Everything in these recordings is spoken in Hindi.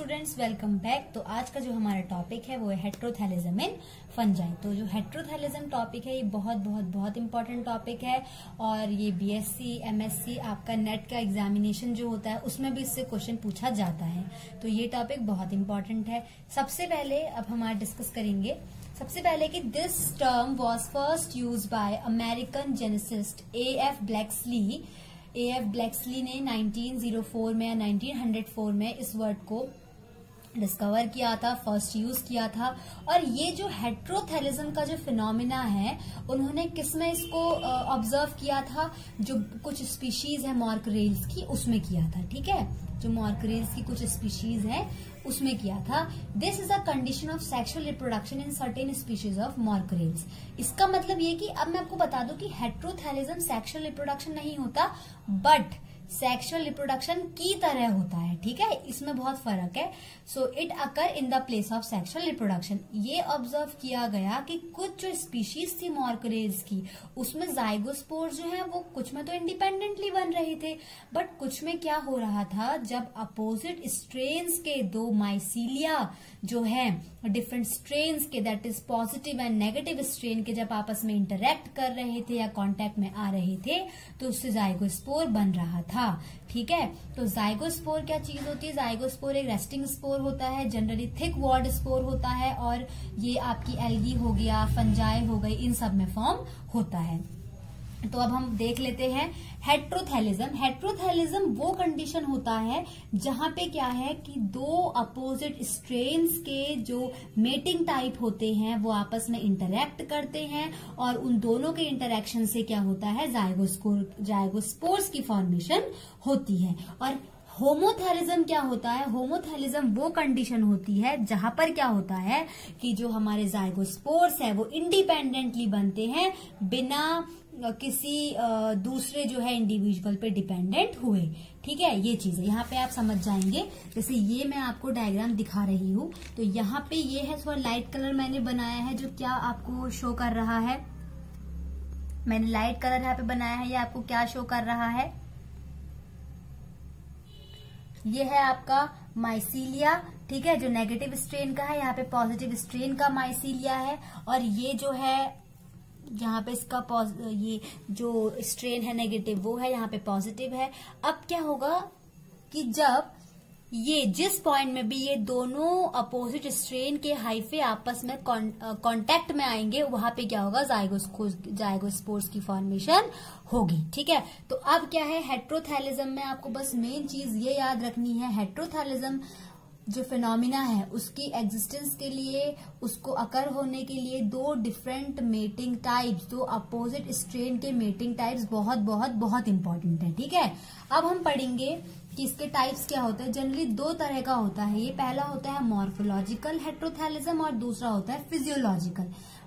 स्टूडेंट्स वेलकम बैक तो आज का जो हमारा टॉपिक है, वो है हेट्रोथैलिज्म इन फंजाई तो जो हेट्रोथैलिज्म टॉपिक है, ये बहुत बहुत बहुत इंपॉर्टेंट टॉपिक है और ये बीएससी एमएससी आपका नेट का एग्जामिनेशन जो होता है, उसमें भी इससे क्वेश्चन पूछा जाता है। तो ये टॉपिक बहुत इंपॉर्टेंट है। सबसे पहले अब हमारा डिस्कस करेंगे, सबसे पहले कि this term was first use by American geneticist A F Blakeslee A F Blakeslee ने 1904 में या 1904 में इस वर्ड को डिस्कवर किया था फ़र्स्ट यूज़ किया था। और ये जो हेट्रोथेलिज्म का जो फिनोमिना है, उन्होंने किसमें इसको ऑब्ज़र्व किया था? जो कुछ स्पीशीज है मॉर्करेल्स की, उसमें किया था, ठीक है? जो मॉर्करेल्स की कुछ स्पीशीज है, उसमें किया था। This is a condition of sexual reproduction in certain species of Mucorales इसका मतलब ये कि, अब मैं आपको बता दूँ कि हेट्रोथैलिज्म सेक्सुअल रिप्रोडक्शन नहीं होता बट सेक्सुअल रिप्रोडक्शन की तरह होता है, ठीक है? इसमें बहुत फ़र्क है। So it occur in the place of sexual reproduction ये ऑब्ज़र्व किया गया कि कुछ जो स्पीशीज थी मॉर्करेज की, उसमें जाइगोस्पोर जो है, वो कुछ में तो इंडिपेंडेंटली बन रहे थे बट कुछ में क्या हो रहा था? जब अपोजिट स्ट्रेन्स के दो माइसीलिया जो है डिफरेंट स्ट्रेन्स के that is positive and negative strain के जब आपस में इंटरेक्ट कर रहे थे या कॉन्टेक्ट में आ रहे थे तो उससे जाइगोस्पोर बन रहा था। ठीक है। तो जाइगोस्पोर क्या चीज़ होती है? जाइगोस्पोर एक रेस्टिंग स्पोर होता है जनरली थिक वॉर्ड स्पोर होता है और ये आपकी एलगी हो गया फंजाई हो गई, इन सब में फॉर्म होता है। तो अब हम देख लेते हैं हेट्रोथैलिज्म हेट्रोथैलिज्म वो कंडीशन होता है जहाँ पे क्या है कि दो अपोजिट स्ट्रेन्स के जो मेटिंग टाइप होते हैं, वो आपस में इंटरेक्ट करते हैं और उन दोनों के इंटरेक्शन से क्या होता है जायगोस्पोर जायगोस्पोर्स की फॉर्मेशन होती है। और होमोथैलिज्म क्या होता है? होमोथैलिज्म वो कंडीशन होती है जहाँ पर क्या होता है कि जो हमारे जायगोस्पोर्स है, वो इंडिपेंडेंटली बनते हैं, बिना किसी दूसरे जो है इंडिविजुअल पे डिपेंडेंट हुए। ठीक है? ये चीज़ है। यहाँ पे आप समझ जाएँगे। जैसे ये मैं आपको डायग्राम दिखा रही हूँ। तो यहाँ पे ये है थोड़ा लाइट कलर मैंने बनाया है, जो क्या आपको शो कर रहा है। मैंने लाइट कलर यहाँ पे बनाया है। ये आपको क्या शो कर रहा है? ये है आपका माइसीलिया ठीक है? जो नेगेटिव स्ट्रेन का है, यहाँ पे पॉजिटिव स्ट्रेन का माइसीलिया है। और ये जो है यहाँ पे इसका ये जो स्ट्रेन है नेगेटिव वो है, यहाँ पे पॉजिटिव है। अब क्या होगा कि जब ये, जिस पॉइंट में भी ये दोनों अपोजिट स्ट्रेन के हाइफे आपस में कांटेक्ट में आएँगे, वहाँ पे क्या होगा? जाइगोस्पोर्स की फॉर्मेशन होगी, ठीक है? तो अब क्या है? हेट्रोथैलिज्म में आपको बस मेन चीज़ ये याद रखनी है। हेट्रोथैलिज्म जो फिनोमिना है, उसकी एग्जिस्टेंस के लिए, उसको अकर होने के लिए दो डिफरेंट मेटिंग टाइप्स दो अपोजिट स्ट्रेन के मेटिंग टाइप्स बहुत बहुत बहुत इंपॉर्टेंट है, ठीक है? अब हम पढ़ेंगे कि इसके टाइप्स क्या होते हैं। जनरली दो तरह का होता है। ये पहला होता है मॉर्फोलॉजिकल हेट्रोथैलिज्म और दूसरा होता है फिजियोलॉजिकल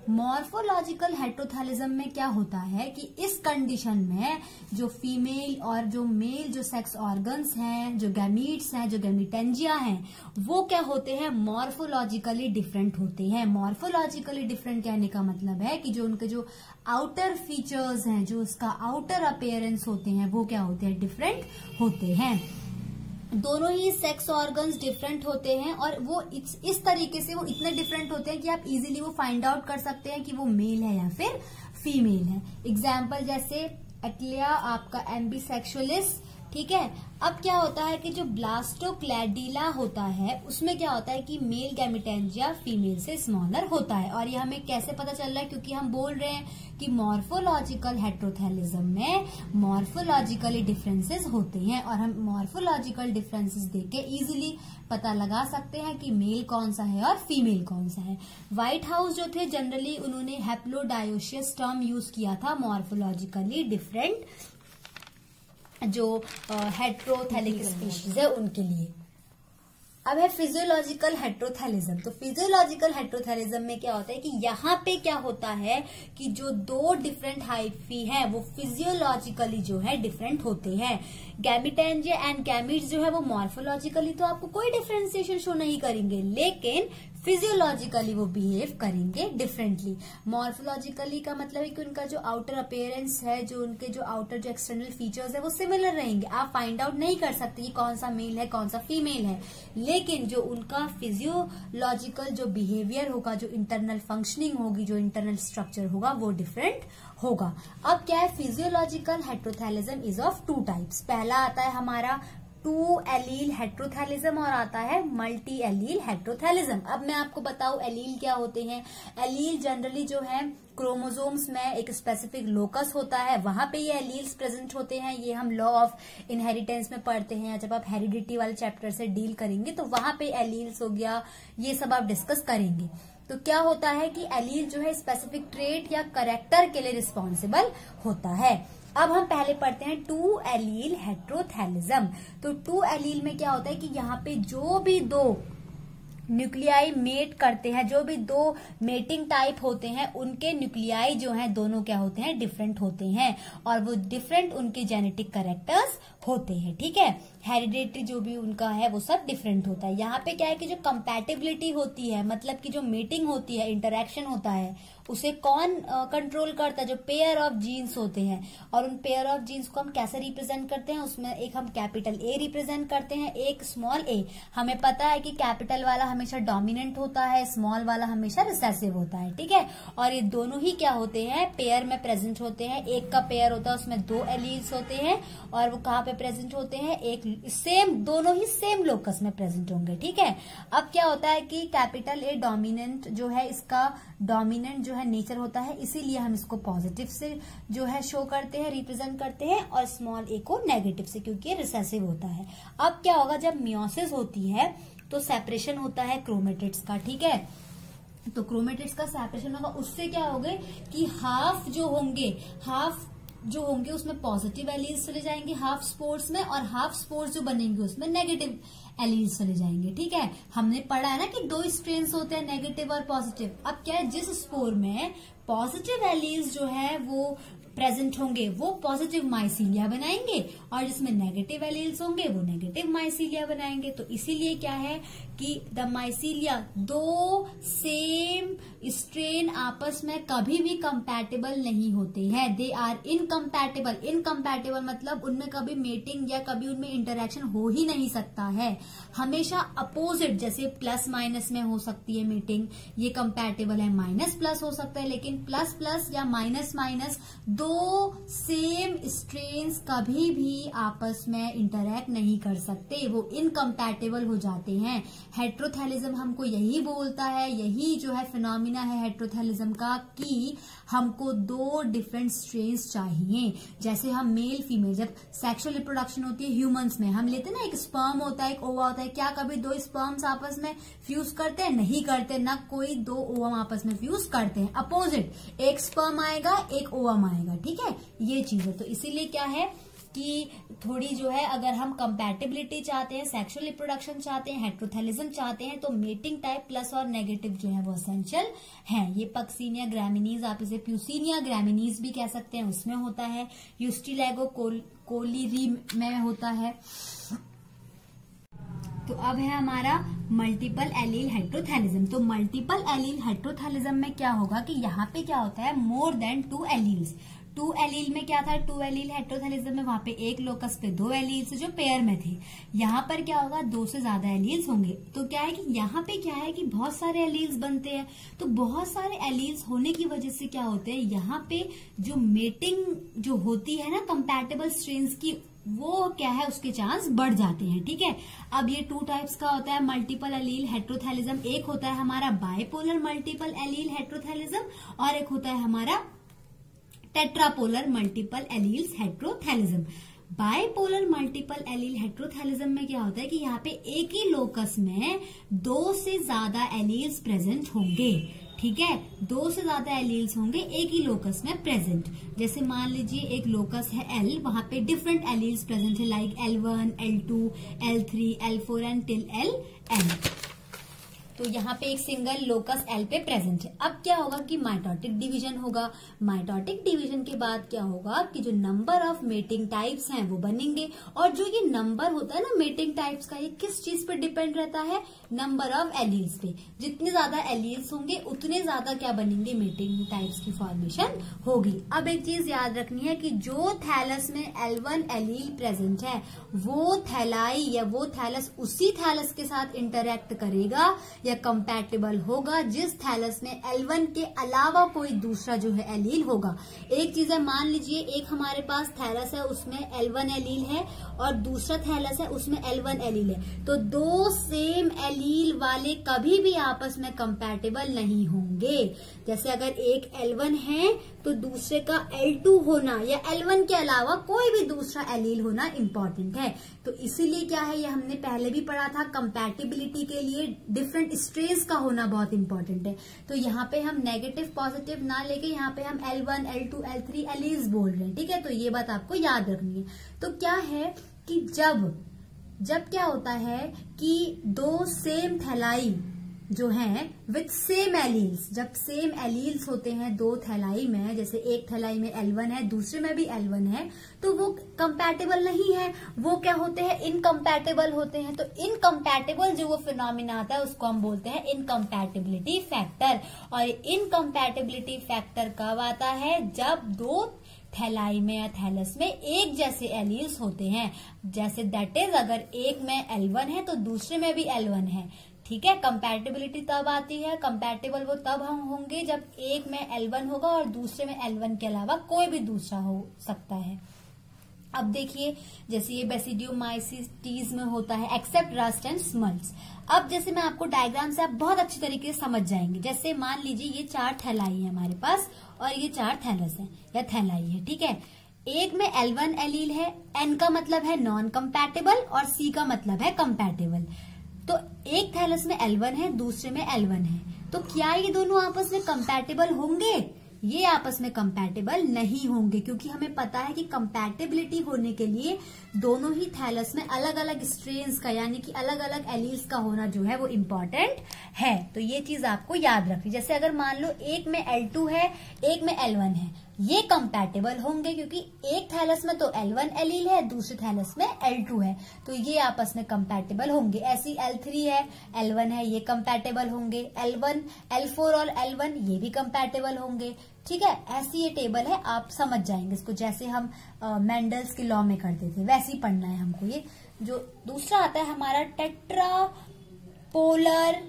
मॉर्फोलॉजिकल हेट्रोथैलिज्म में क्या होता है कि इस कंडीशन में जो फीमेल और जो मेल, जो सेक्स ऑर्गन्स हैं, जो गैमीट्स हैं, जो गैमिटेंजिया हैं, वो क्या होते हैं? मॉर्फोलॉजिकली डिफरेंट होते हैं। मॉर्फोलॉजिकली डिफरेंट कहने का मतलब है कि जो उनके जो आउटर फीचर्स हैं, जो उसका आउटर अपेयरेंस होते हैं, वो क्या होते हैं? डिफरेंट होते हैं। दोनों ही सेक्स ऑर्गन्स डिफरेंट होते हैं और वो इस, तरीके से वो इतने डिफरेंट होते हैं कि आप इजीली वो फाइंड आउट कर सकते हैं कि वो मेल है या फिर फीमेल है। एग्ज़ाम्पल जैसे एटलिया आपका एम्बी सेक्शुअलिस्ट ठीक है? अब क्या होता है कि जो ब्लास्टोक्लैडिला होता है, उसमें क्या होता है कि मेल गैमिटेंजिया फीमेल से स्मॉलर होता है। और ये हमें कैसे पता चल रहा है? क्योंकि हम बोल रहे हैं कि मॉर्फोलॉजिकल हेट्रोथैलिज्म में मॉर्फोलॉजिकली डिफरेंसेस होते हैं। और हम मॉर्फोलॉजिकल डिफरेंसेस देख के इजिली पता लगा सकते हैं कि मेल कौन सा है और फीमेल कौन सा है। व्हाइट हाउस जो थे जनरली उन्होंने हेप्लोडायोशियस टर्म यूज़ किया था मॉर्फोलॉजिकली डिफरेंट जो हेट्रोथैलिक स्पीशीज है उनके लिए। अब है फिजियोलॉजिकल हेट्रोथैलिज्म तो फिजियोलॉजिकल हेट्रोथैलिज्म में क्या होता है कि यहाँ पे क्या होता है कि जो दो डिफरेंट हाइफी है वो फिजियोलॉजिकली जो है डिफरेंट होते हैं। गैमिटेंजिया एंड गैमिट जो है वो मॉर्फोलॉजिकली तो आपको कोई डिफ्रेंसिएशन शो नहीं करेंगे। लेकिन फिजियोलॉजिकली वो बिहेव करेंगे डिफरेंटली मॉर्फोलॉजिकली का मतलब है कि उनका जो आउटर अपेयरेंस है, जो उनके जो आउटर जो एक्सटर्नल फीचर्स है, वो सिमिलर रहेंगे। आप फाइंड आउट नहीं कर सकते कि कौन सा मेल है, कौन सा फीमेल है। लेकिन जो उनका फिजियोलॉजिकल जो बिहेवियर होगा, जो इंटरनल फंक्शनिंग होगी, जो इंटरनल स्ट्रक्चर होगा, वो डिफरेंट होगा। अब क्या है? Physiological heterothallism is of two types पहला आता है हमारा टू एलील हेट्रोथैलिज्म और आता है मल्टी एलील हेट्रोथैलिज्म। अब मैं आपको बताऊँ एलील क्या होते हैं। एलील जनरली जो है क्रोमोजोम्स में एक स्पेसिफिक लोकस होता है। वहाँ पे ये एलील्स प्रेजेंट होते हैं। ये हम लॉ ऑफ़ इनहेरिटेंस में पढ़ते हैं जब आप हेरिडिटी वाले चैप्टर से डील करेंगे तो वहाँ पे एलील्स हो गया। ये सब आप डिस्कस करेंगे। तो क्या होता है कि एलील जो है स्पेसिफिक ट्रेट या करेक्टर के लिए रिस्पॉन्सिबल होता है। अब हम पहले पढ़ते हैं टू एलील हेट्रोथेलिज्म तो टू एलील में क्या होता है कि यहाँ पे जो भी दो न्यूक्लियाई मेट करते हैं, जो भी दो मेटिंग टाइप होते हैं, उनके न्यूक्लियाई जो हैं, दोनों क्या होते हैं डिफरेंट होते हैं और वो डिफरेंट उनके जेनेटिक करेक्टर्स होते हैं, ठीक है? हेरिडेटरी जो भी उनका है, वो सब डिफरेंट होता है। यहाँ पे क्या है कि जो कंपेटिबिलिटी होती है मतलब कि जो मीटिंग होती है इंटरेक्शन होता है उसे कौन कंट्रोल uh, करता है? जो पेयर ऑफ़ जीन्स होते हैं। और उन पेयर ऑफ़ जीन्स को हम कैसे रिप्रेजेंट करते हैं? उसमें एक हम कैपिटल ए रिप्रेजेंट करते हैं एक स्मॉल ए हमें पता है कि कैपिटल वाला हमेशा डोमिनेंट होता है स्मॉल वाला हमेशा रिसेसिव होता है ठीक है? और ये दोनों ही क्या होते हैं? पेयर में प्रेजेंट होते हैं। एक का पेयर होता है उसमें दो एलिल्स होते हैं। और वो कहाँ पे प्रेजेंट होते हैं? एक सेम दोनों ही सेम लोकस में प्रेजेंट होंगे ठीक है? अब क्या होता है कि कैपिटल ए डोमिनेंट जो है इसका डोमिनेंट जो है नेचर होता है, इसीलिए हम इसको पॉजिटिव से जो है शो करते हैं रिप्रेजेंट करते हैं और स्मॉल ए को नेगेटिव से, क्योंकि ये रिसेसिव होता है। अब क्या होगा, जब म्योसिस होती है तो सेपरेशन होता है क्रोमेटिड्स का, ठीक है? तो क्रोमेटिड्स का सेपरेशन होगा, उससे क्या होगा कि हाफ़ जो होंगे हाफ़ जो होंगे उसमें पॉजिटिव एलियंस चले जाएँगे हाफ़ स्पोर्ट्स में और हाफ़ स्पोर्ट्स जो बनेंगे उसमें नेगेटिव एलियंस चले जाएँगे, ठीक है? हमने पढ़ा है ना कि दो स्ट्रेन होते हैं नेगेटिव और पॉजिटिव अब क्या है, जिस स्पोर में पॉजिटिव एलियंस जो है वो प्रेजेंट होंगे, वो पॉजिटिव माइसीलिया बनाएँगे और जिसमें नेगेटिव एलियल्स होंगे, वो नेगेटिव माइसीलिया बनाएँगे। तो इसीलिए क्या है कि द माइसीलिया दो सेम स्ट्रेन आपस में कभी भी कंपैटिबल नहीं होते हैं. दे आर इनकम्पैटिबल इनकम्पैटिबल मतलब उनमें कभी मेटिंग या कभी उनमें इंटरेक्शन हो ही नहीं सकता है. हमेशा अपोजिट जैसे प्लस माइनस में हो सकती है मीटिंग ये कंपैटिबल है. माइनस प्लस हो सकता है, लेकिन प्लस प्लस या माइनस माइनस दो सेम स्ट्रेन कभी भी आपस में इंटरेक्ट नहीं कर सकते. वो इनकम्पैटिबल हो जाते हैं. हेट्रोथैलिज्म हमको यही बोलता है, यही जो है फिनोमिना है हेट्रोथैलिज्म का कि हमको दो डिफरेंट स्ट्रेन्स चाहिए। जैसे हम मेल फीमेल जब सेक्सुअल रिप्रोडक्शन होती है ह्यूमंस में, हम लेते ना, एक स्पर्म होता है, एक ओवा होता है, क्या कभी दो स्पर्म्स आपस में फ्यूज करते हैं? नहीं करते, ना कोई दो ओवम आपस में फ्यूज करते हैं। अपोजिट एक स्पर्म आएगा, एक ओवम आएगा, ठीक है? ये चीज़ है। तो इसीलिए क्या है कि थोड़ी जो है, अगर हम कंपैटिबिलिटी चाहते हैं सेक्सुअल रिप्रोडक्शन चाहते हैं हेट्रोथेलिज्म चाहते हैं तो मेटिंग टाइप प्लस और नेगेटिव जो है वो असेंशियल है। ये पक्सीनिया ग्रामिनीज आप इसे प्यूसिनिया ग्रामिनीज भी कह सकते हैं, उसमें होता है। यूस्टिलेगो कोलीरी में होता है। तो अब है हमारा मल्टीपल एलील हेट्रोथैलिज्म तो मल्टीपल एलील हेट्रोथैलिज्म में क्या होगा कि यहाँ पे क्या होता है more than two alleles two allele में क्या था? टू एलील हेट्रोथेलिज्म में वहाँ पे एक लोकस पे दो एलील्स जो पेयर में थे। यहाँ पर क्या होगा? दो से ज़्यादा एलील्स होंगे। तो क्या है कि यहाँ पे क्या है कि बहुत सारे एलील्स बनते हैं। तो बहुत सारे एलील्स होने की वजह से क्या होते हैं? यहाँ पे जो मेटिंग जो होती है ना कंपेटेबल स्ट्रेन्स की, वो क्या है? उसके चांस बढ़ जाते हैं, ठीक है? अब ये टू टाइप्स का होता है मल्टीपल एलील हेट्रोथैलिज्म एक होता है हमारा बायपोलर मल्टीपल एलील हेट्रोथैलिज्म और एक होता है हमारा tetrapolar multiple alleles heterothallism bipolar multiple allele heterothallism में क्या होता है कि यहाँ पे एक ही लोकस में दो से ज़्यादा एलील्स प्रेजेंट होंगे, ठीक है? दो से ज़्यादा एलील्स होंगे, एक ही लोकस में प्रेजेंट जैसे मान लीजिए एक लोकस है एल वहाँ पे डिफरेंट एलील्स प्रेजेंट है like L one L two L three L four and till L N तो यहाँ पे एक सिंगल लोकस एल पे प्रेजेंट है। अब क्या होगा कि माइटोटिक डिवीज़न होगा। माइटोटिक डिवीज़न के बाद क्या होगा कि जो नंबर ऑफ़ मेटिंग टाइप्स हैं, वो बनेंगे। और जो ये नंबर होता है ना मेटिंग टाइप्स का, ये किस चीज़ पे डिपेंड रहता है? नंबर ऑफ़ एलिल्स पे। जितने ज़्यादा एलिल्स होंगे, उतने ज़्यादा क्या बनेंगे? मेटिंग टाइप्स की फॉर्मेशन होगी। अब एक चीज़ याद रखनी है कि जो थैलस में एल वन प्रेजेंट है, वो थैलाई या वो थैलस उसी थैलस के साथ इंटरेक्ट करेगा। या कंपैटिबल होगा, जिस थैलस में एल के अलावा कोई दूसरा जो है एलील होगा। एक चीज़ है, मान लीजिए एक हमारे पास थैलस है, उसमें एल वन एलील है, और दूसरा थैलस है, उसमें एल वन एलील है। तो दो सेम एलील वाले कभी भी आपस में कंपैटिबल नहीं होंगे। जैसे अगर एक एल है तो दूसरे का एल टू होना, या एल के अलावा कोई भी दूसरा एलील होना इम्पोर्टेंट है। तो इसीलिए क्या है ये हमने पहले भी पढ़ा था कंपैटिबिलिटी के लिए डिफरेंट स्ट्रेस का होना बहुत इंपॉर्टेंट है। तो यहाँ पे हम नेगेटिव पॉजिटिव ना लेके यहाँ पे हम L one L two L three alleles बोल रहे हैं, ठीक है? तो ये बात आपको याद रखनी है। तो क्या है कि जब जब क्या होता है कि दो सेम थैलाई जो है विथ सेम एलील्स जब सेम एलील्स होते हैं, दो थैलाई में, जैसे एक थैलाई में एल है, दूसरे में भी एल है तो वो कंपैटिबल नहीं है। वो क्या होते हैं? इनकम्पैटिबल होते हैं। तो इनकम्पैटिबल जो वो फिनोमिना आता है, उसको हम बोलते हैं इनकम्पैटिबिलिटी फैक्टर और इनकम्पैटिबिलिटी फैक्टर कब आता है? जब दो थैलाई में या थैलस में एक जैसे एलियस होते हैं। जैसे दैट इज़ अगर एक में एल है तो दूसरे में भी एल है। ठीक है कंपैटिबिलिटी तब आती है कंपैटिबल वो तब हम होंगे जब एक में एल होगा और दूसरे में एल के अलावा कोई भी दूसरा हो सकता है। अब देखिए, जैसे ये बेसिडियोमाइसिटीज में होता है एक्सेप्ट रस्ट एंड स्मल्स अब जैसे मैं आपको डायग्राम से आप बहुत अच्छी तरीके से समझ जाएँगे। जैसे मान लीजिए ये चार थैलाई है हमारे पास और ये चार थैलस है, या थैलाई है, ठीक है? एक में एल वन एलील है एन का मतलब है नॉन कंपैटिबल और सी का मतलब है कंपैटिबल तो एक थैलस में एल वन है, दूसरे में एल वन है। तो क्या ये दोनों आपस में कंपैटिबल होंगे? ये आपस में कंपैटिबल नहीं होंगे, क्योंकि हमें पता है कि कंपैटिबिलिटी होने के लिए दोनों ही थैलस में अलग अलग स्ट्रेन का, यानी कि अलग अलग एलिल्स का होना जो है वो इम्पोर्टेंट है। तो ये चीज़ आपको याद रखनी जैसे अगर मान लो एक में L2 है, एक में L1 है ये कंपैटिबल होंगे क्योंकि एक थैलस में तो L1 एलील है, दूसरे थैलस में L2 है। तो ये आपस में कंपैटिबल होंगे। ऐसी L3 है L1 है, ये कंपैटिबल होंगे। L1 L4 और L1 ये भी कंपैटिबल होंगे। ठीक है? ऐसी ये टेबल है, आप समझ जाएँगे इसको। जैसे हम मेंडल्स के लॉ में करते थे, वैसे ही पढ़ना है हमको ये। जो दूसरा आता है हमारा tetrapolar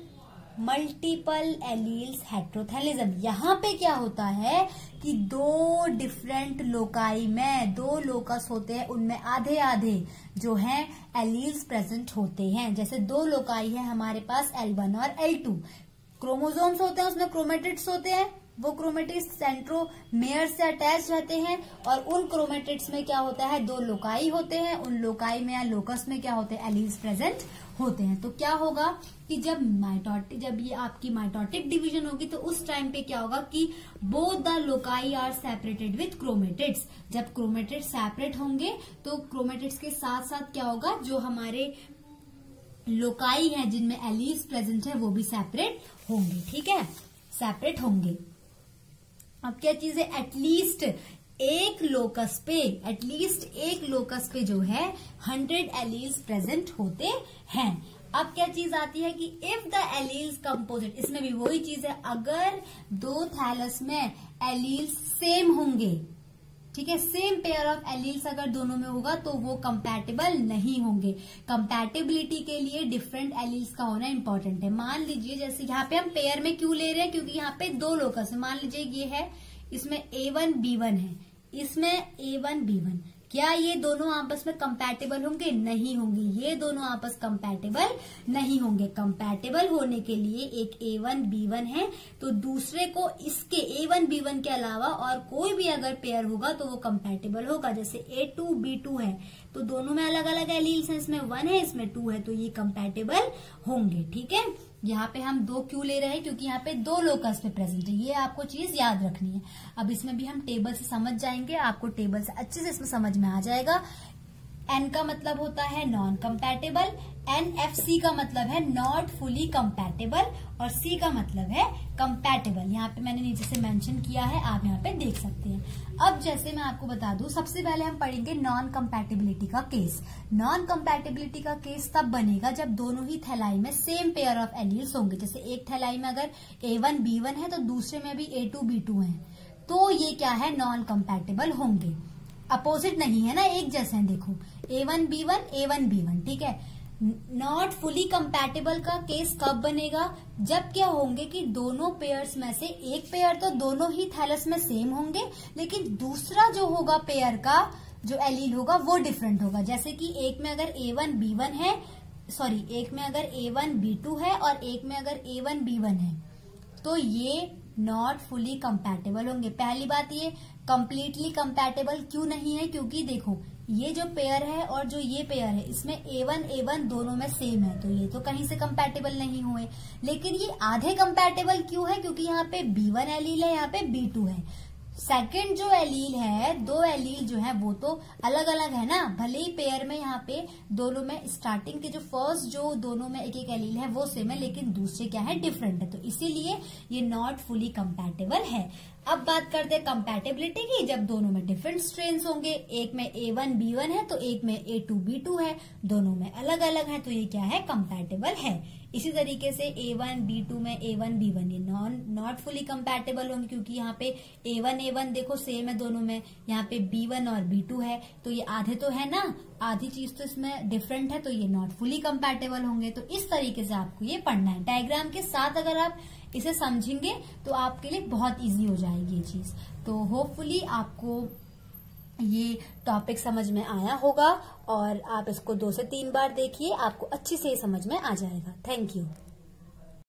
multiple alleles heterothallism यहाँ पे क्या होता है कि दो डिफरेंट लोकाई में, दो लोकस होते हैं, उनमें आधे आधे जो हैं एलील्स प्रेजेंट होते हैं। जैसे दो लोकाई है हमारे पास एल वन और एल टू क्रोमोजोम्स होते हैं, उसमें क्रोमेटिड्स होते हैं। वो क्रोमेटिड्स सेंट्रोमेयर से अटैच रहते हैं और उन क्रोमेटिड्स में क्या होता है? दो लोकाई होते हैं। उन लोकाई में या लोकस में क्या होते हैं? एलीज प्रेजेंट होते हैं। तो क्या होगा कि जब माइटोटिक जब ये आपकी माइटोटिक डिवीज़न होगी तो उस टाइम पे क्या होगा कि both the loci are separated with chromatids जब क्रोमेटिड्स सेपरेट होंगे तो क्रोमेटिड्स के साथ साथ क्या होगा? जो हमारे लोकाई है, जिनमें एलीज प्रेजेंट है, वो भी सेपरेट होंगे। ठीक है? सेपरेट होंगे। अब क्या चीज़ है? एटलीस्ट एक लोकस पे एटलीस्ट एक लोकस पे जो है हंड्रेड एलील्स प्रेजेंट होते हैं। अब क्या चीज़ आती है कि इफ़ द एलील्स कंपोजिट इसमें भी वही चीज़ है, अगर दो थैलस में एलील्स सेम होंगे ठीक है? सेम पेयर ऑफ़ एलील्स अगर दोनों में होगा तो वो कंपैटिबल नहीं होंगे। कंपैटिबिलिटी के लिए डिफरेंट एलील्स का होना इंपॉर्टेंट है। मान लीजिए जैसे यहाँ पे हम पेयर में क्यों ले रहे हैं? क्योंकि यहाँ पे दो लोकस है। मान लीजिए ये है, इसमें ए वन बी वन है। इसमें ए वन बी वन क्या ये दोनों आपस में कंपैटिबल होंगे? नहीं होंगे। ये दोनों आपस कंपैटिबल नहीं होंगे। कंपैटिबल होने के लिए एक ए वन बी वन है। तो दूसरे को इसके ए वन बी वन के अलावा और कोई भी अगर पेयर होगा तो वो कंपैटिबल होगा। जैसे ए टू बी टू है। तो दोनों में अलग अलग एलील्स हैं। इसमें वन है, इसमें टू है। तो ये कंपैटिबल होंगे। ठीक है? यहाँ पे हम दो क्यों ले रहे हैं, क्योंकि यहाँ पे दो लोकस पे प्रेजेंट है। ये आपको चीज़ याद रखनी है। अब इसमें भी हम टेबल से समझ जाएँगे, आपको टेबल से अच्छे से इसमें समझ में आ जाएगा। एन का मतलब होता है non compatible N F C का मतलब है नॉट फुली कंपैटिबल और सी का मतलब है कंपैटिबल यहाँ पे मैंने नीचे से मेंशन किया है, आप यहाँ पे देख सकते हैं। अब जैसे मैं आपको बता दूँ, सबसे पहले हम पढ़ेंगे नॉन कंपैटिबिलिटी का केस नॉन कंपैटिबिलिटी का केस तब बनेगा जब दोनों ही थैलाई में सेम पेयर ऑफ़ एलिल्स होंगे। जैसे एक थैलाई में अगर ए वन बी वन है तो दूसरे में भी ए टू बी टू है। तो ये क्या है? नॉन कंपैटिबल होंगे। अपोजिट नहीं है ना, एक जैसे हैं, देखो। A one B one A one B one ठीक है? नॉट फुली कंपैटिबल का केस कब बनेगा? जब क्या होंगे कि दोनों पेयर्स में से, एक पेयर तो दोनों ही थैलस में सेम होंगे, लेकिन दूसरा जो होगा पेयर का, जो एलील होगा, वो डिफरेंट होगा। जैसे कि एक में अगर ए वन बी वन है सॉरी एक में अगर ए वन बी टू है और एक में अगर ए वन बी वन है तो ये नॉट फुली कंपैटिबल होंगे। पहली बात ये कंप्लीटली कंपैटिबल क्यों नहीं है? क्योंकि देखो ये जो पेयर है और जो ये पेयर है, इसमें ए वन ए वन दोनों में सेम है। तो ये तो कहीं से कंपेटेबल नहीं हुए। लेकिन ये आधे कंपेटेबल क्यों है? क्योंकि यहाँ पे बी वन एलील है, यहाँ पे बी टू है। सेकंड जो एलील है, दो एलील जो है, वो तो अलग अलग है ना? भले ही पेयर में यहाँ पे दोनों में स्टार्टिंग के जो फ़र्स्ट जो दोनों में एक एक एलील है, वो सेम है, लेकिन दूसरे क्या है? डिफरेंट है। तो इसीलिए ये नॉट फुली कंपैटिबल है। अब बात करते हैं कंपैटिबिलिटी की, जब दोनों में डिफरेंट स्ट्रेन होंगे, एक में ए वन बी वन है तो एक में ए टू बी टू है, दोनों में अलग अलग है तो ये क्या है? कंपैटिबल है। इसी तरीके से ए वन बी टू में ए वन बी वन ये नॉन नॉट फुली कंपैटिबल होंगे, क्योंकि यहाँ पे ए वन ए वन देखो सेम है दोनों में। यहाँ पे बी वन और बी टू है तो ये आधे तो है ना? आधी चीज़ तो इसमें डिफरेंट है तो ये नॉट फुली कंपैटिबल होंगे। तो इस तरीके से आपको ये पढ़ना है। डायग्राम के साथ अगर आप इसे समझेंगे तो आपके लिए बहुत ईजी हो जाएगी ये चीज़। तो होपफुली आपको ये टॉपिक समझ में आया होगा और आप इसको दो से तीन बार देखिए, आपको अच्छे से समझ में आ जाएगा। Thank you